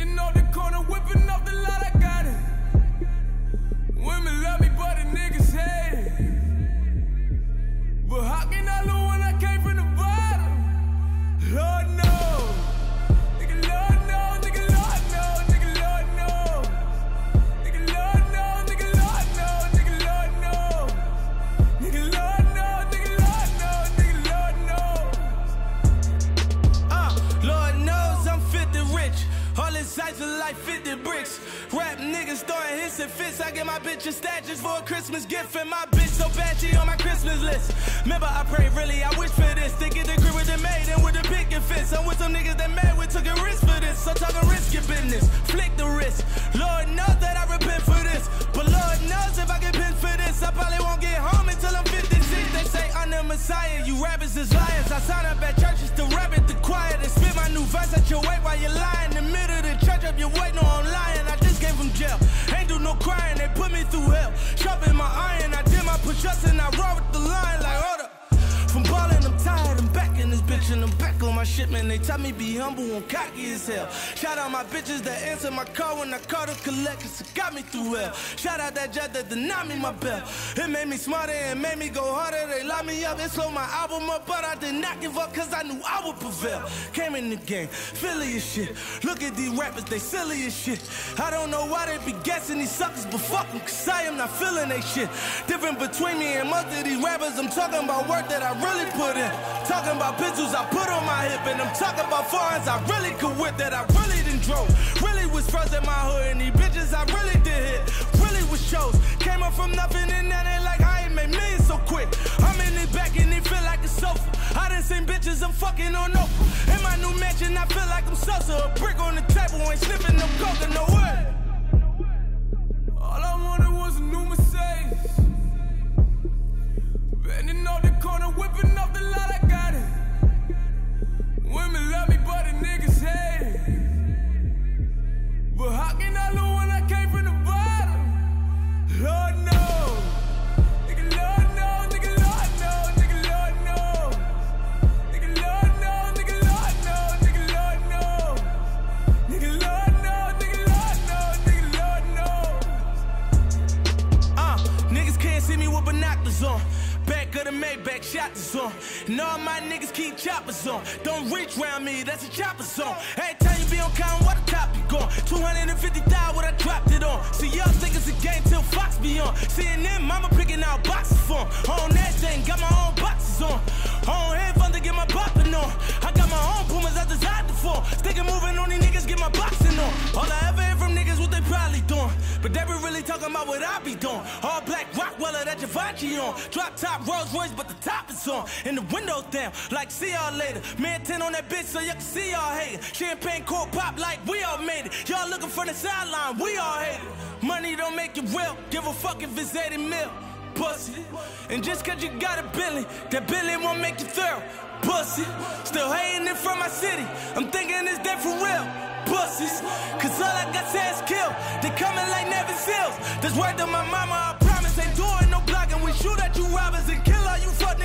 Bending off Ice of life 50 bricks. Rap niggas throwing hits and fits. I get my bitch a statues for a Christmas gift. And my bitch so bad she on my Christmas list. Remember, I pray really, I wish for this. They get the crib with the maid and with the picket fence. I'm with some niggas that mad, we took a risk for this. So talking risky business. Flick the wrist. Messiah. You rappers is liars. I sign up at churches to rap at the choir. They spit my new verse at your weight while you're lying. In the middle of the church up your weight, no, I'm lying. I just came from jail. Ain't do no crying, they put me through hell. Sharpen my iron, my shit, man. They tell me be humble, I'm cocky as hell. Shout out my bitches that answer my call when I call the collectors. It got me through hell. Shout out that judge that denied me my bell. It made me smarter and made me go harder. They locked me up, it slowed my album up, but I did not give up cause I knew I would prevail. Came in the game, Philly as shit. Look at these rappers, they silly as shit. I don't know why they be guessing these suckers, but fuck them, cause I am not feeling they shit. Different between me and most of these rappers, I'm talking about work that I really put in. Talking about pistols I put on my hip, and I'm talking about foreigns I really could whip that I really didn't drove. Really was first in my hood, and these bitches I really did hit. Really was shows. Came up from nothing, and now they like I ain't made millions so quick. I'm in it back, and it feel like a sofa. I done seen bitches I'm fucking on Oprah. In my new mansion, I feel like I'm Sosa. A brick on the table, ain't sniffing no coke, no way. Back of the Maybach, shot the zone. And all my niggas keep choppers on. Don't reach round me, that's a chopper zone. Every time you be on count, what the top you going? 250,000 what I dropped it on. See, y'all think it's a game till Fox be on. CNN, mama picking out boxes for. On that thing, got my own boxes on. On talking about what I be doing. All black Rockweller that Givenchy on. Drop top Rolls Royce, but the top is on. And the windows down, like see y'all later. Man 10 on that bitch so you can see y'all hating. Champagne court pop like we all made it. Y'all looking for the sideline, we all hate it. Money don't make it real, give a fuck if it's 80 mil. Pussy. And just cause you got a billion, that billion won't make you thorough. Pussy. Still hating it from my city. I'm thinking it's dead for real. Pussies. Cause all I got says kill. They coming like Navy SEALs. This word to my mama, I promise. Ain't doing no blocking. We shoot at you robbers and kill all you fuck